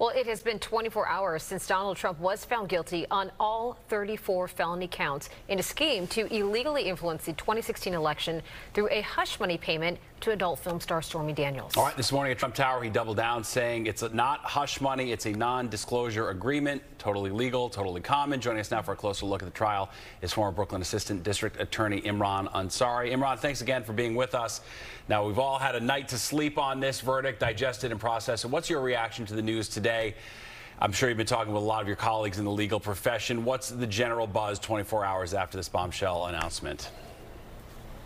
Well, it has been 24 hours since Donald Trump was found guilty on all 34 felony counts in a scheme to illegally influence the 2016 election through a hush money payment to adult film star Stormy Daniels. All right, this morning at Trump Tower, he doubled down, saying it's not hush money, it's a non disclosure agreement, totally legal, totally common. Joining us now for a closer look at the trial is former Brooklyn Assistant District Attorney Imran Ansari. Imran, thanks again for being with us. Now, we've all had a night to sleep on this verdict, digest it, and process it. What's your reaction to the news today? I'm sure you've been talking with a lot of your colleagues in the legal profession. What's the general buzz 24 hours after this bombshell announcement?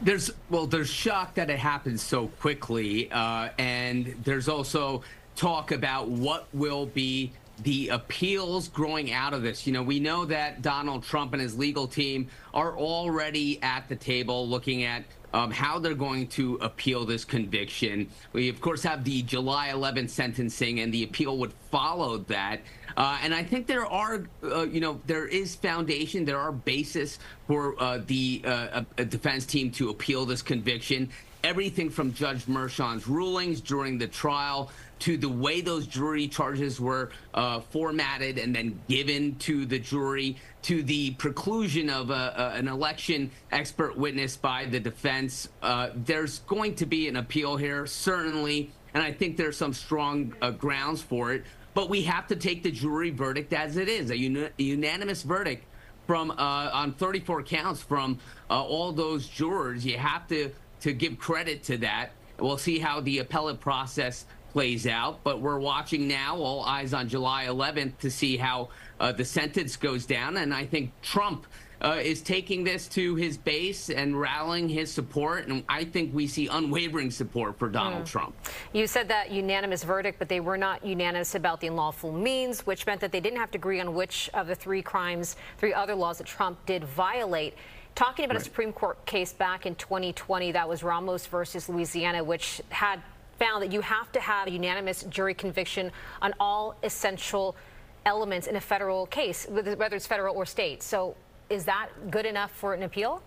There's well, there's shock that it happened so quickly, uh, and there's also talk about what will be the appeals growing out of this. You know, we know that Donald Trump and his legal team are already at the table looking at um, how they're going to appeal this conviction. We, of course, have the July 11th sentencing, and the appeal would follow that. Uh, and I think there are, uh, you know, there is foundation, there are basis for uh, the uh, defense team to appeal this conviction everything from Judge Merchan's rulings during the trial to the way those jury charges were uh, formatted and then given to the jury to the preclusion of a, a, an election expert witness by the defense. Uh, there's going to be an appeal here, certainly, and I think there's some strong uh, grounds for it. But we have to take the jury verdict as it is, a, uni- a unanimous verdict from uh, on 34 counts from uh, all those jurors. You have to to give credit to that. We'll see how the appellate process plays out, but we're watching now, all eyes on July 11th, to see how uh, the sentence goes down. And I think Trump uh, is taking this to his base and rallying his support. And I think we see unwavering support for Donald mm. Trump. You said that unanimous verdict, but they were not unanimous about the unlawful means, which meant that they didn't have to agree on which of the three crimes, three other laws that Trump did violate. Talking about right. a Supreme Court case back in 2020, that was Ramos versus Louisiana, which had found that you have to have a unanimous jury conviction on all essential elements in a federal case, whether it's federal or state. So is that good enough for an appeal?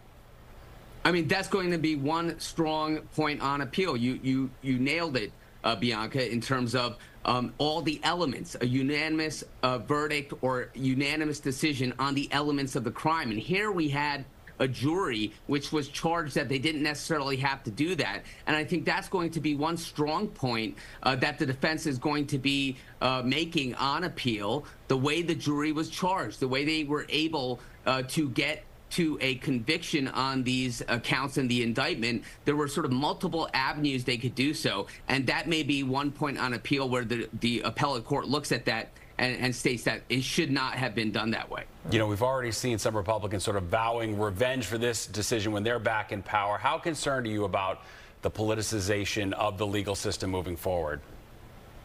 I mean, that's going to be one strong point on appeal. You you you nailed it, uh, Bianca, in terms of um, all the elements, a unanimous uh, verdict or unanimous decision on the elements of the crime. And here we had a jury which was charged that they didn't necessarily have to do that. And I think that's going to be one strong point uh, that the defense is going to be uh, making on appeal the way the jury was charged, the way they were able uh, to get to a conviction on these accounts in the indictment, there were sort of multiple avenues they could do so. And that may be one point on appeal where the, the appellate court looks at that and, and, states that it should not have been done that way. You know, we've already seen some Republicans sort of vowing revenge for this decision when they're back in power. How concerned are you about the politicization of the legal system moving forward?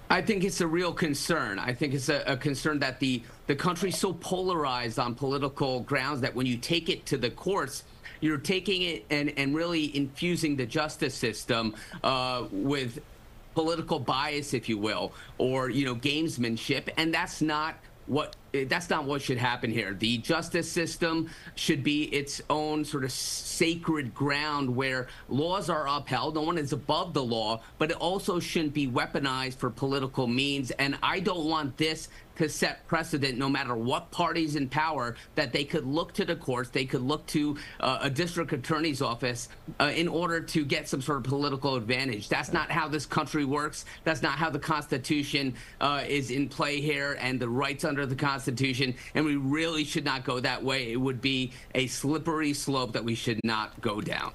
I think it's a real concern. I think it's a, a, concern that the, the country's so polarized on political grounds that when you take it to the courts, you're taking it and, and really infusing the justice system uh, with political bias, if you will, or you know gamesmanship, and that's not what that's not what should happen here. The justice system should be its own sort of sacred ground where laws are upheld. No one is above the law, but it also shouldn't be weaponized for political means. And I don't want this to set precedent, no matter what party's in power, that they could look to the courts, they could look to uh, a district attorney's office uh, in order to get some sort of political advantage. That's not how this country works. That's not how the Constitution uh, is in play here and the rights under the Constitution Constitution, and we really should not go that way. It would be a slippery slope that we should not go down.